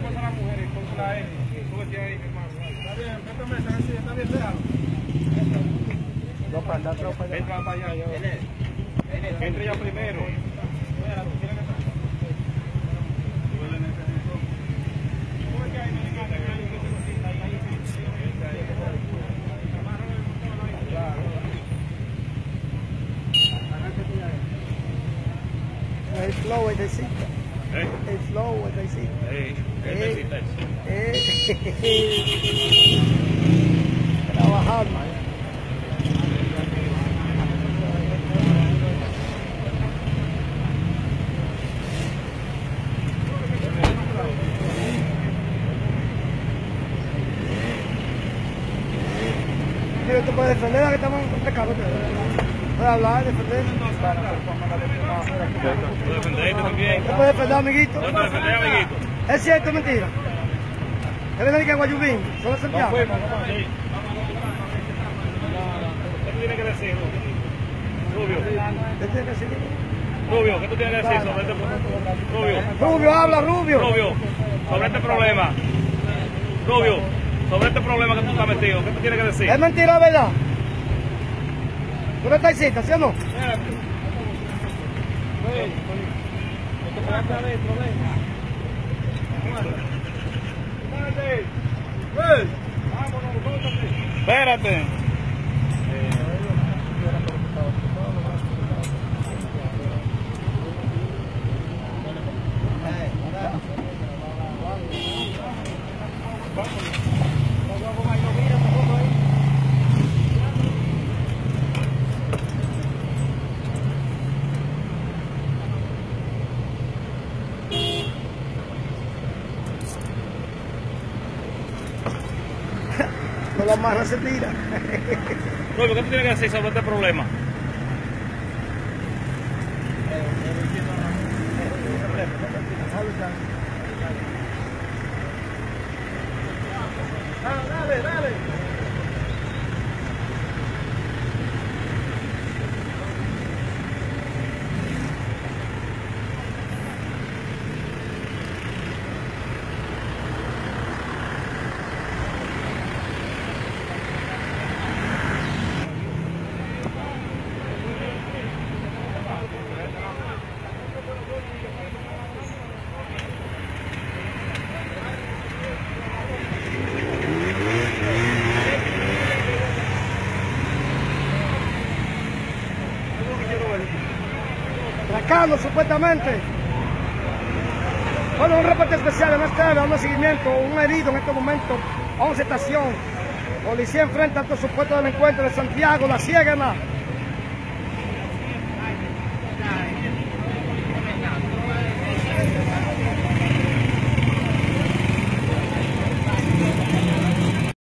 de las mujeres, a las Tú me tienes ahí, mi hermano. Está bien, métame, está bien, está bien, Entra para allá, ya. Entra ya primero flow es decir. Sí, ¿qué necesitas? Eh, trabajar, man. Pero tú puedes defender a que estamos en pecado. Puedes hablar, defender. Tú defenderte también. Tú puedes defender, amiguito. No te defendés, amiguito. ¿Es cierto o mentira? ¿Es verdad que en Guayubín? ¿Solo Santiago? Sí. ¿Qué tú tienes que decir, Rubio? ¿Qué tiene que decir? Rubio, ¿qué tú tienes que decir sobre este problema? Rubio, Rubio, habla, Rubio. Rubio, sobre este problema. Rubio, sobre este problema que tú estás metido, ¿qué tú tienes que decir? ¿Es mentira, verdad? ¿Tú no estás cita, sí o no? Espérate. Con la marra se tira. Rubio, ¿qué tú tienes que decir sobre este problema? Supuestamente. Bueno, un reporte especial en este dando seguimiento, un herido en este momento, 11 estación. Policía enfrenta a estos supuestos delincuentes de Santiago, La Ciégana,